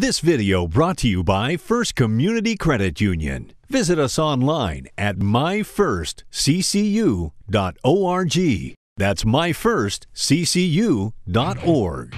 This video brought to you by First Community Credit Union. Visit us online at myfirstccu.org. That's myfirstccu.org.